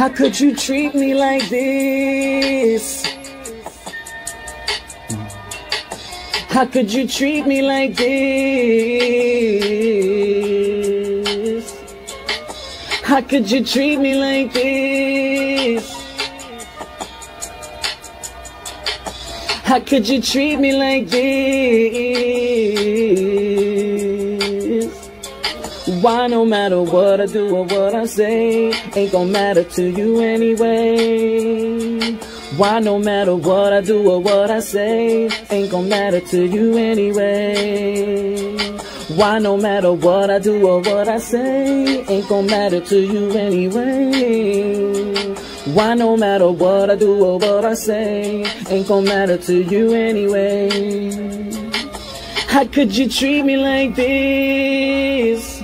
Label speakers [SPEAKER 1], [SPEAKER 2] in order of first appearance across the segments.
[SPEAKER 1] How could you treat me like this? How could you treat me like this? How could you treat me like this? How could you treat me like this? Why no matter what I do or what I say Ain't gonna matter to you anyway. Why no matter what I do or what I say Ain't gonna matter to you anyway. Why no matter what I do or what I say Ain't gonna matter to you anyway. Why no matter what I do or what I say Ain't gonna matter to you anyway. How could you treat me like this?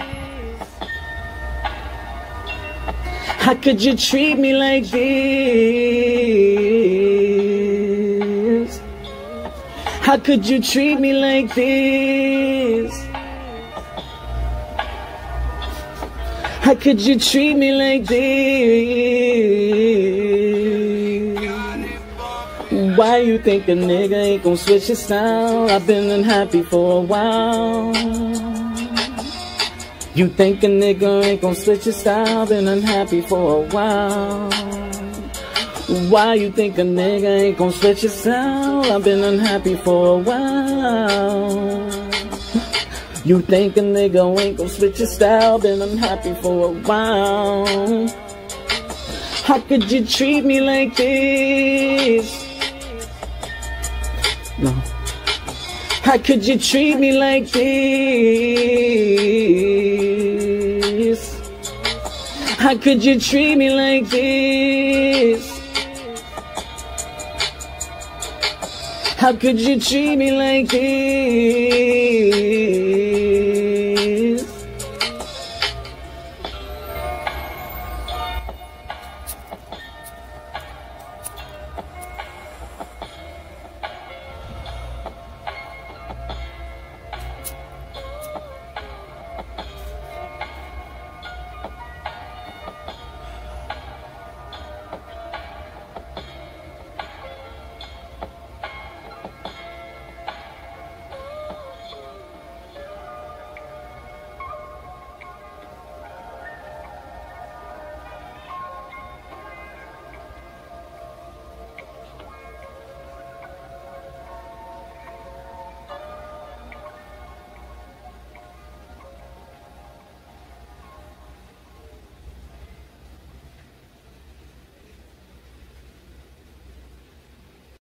[SPEAKER 1] How could you treat me like this? How could you treat me like this? How could you treat me like this? Why you think a nigga ain't gon' switch his style? I've been unhappy for a while. You think a nigga ain't gon' switch his style? Been unhappy for a while. Why you think a nigga ain't gon' switch his style? I've been unhappy for a while. You think a nigga ain't gon' switch your style, been unhappy for a while. How could you treat me like this? No. How could you treat me like this? How could you treat me like this? How could you treat me like this?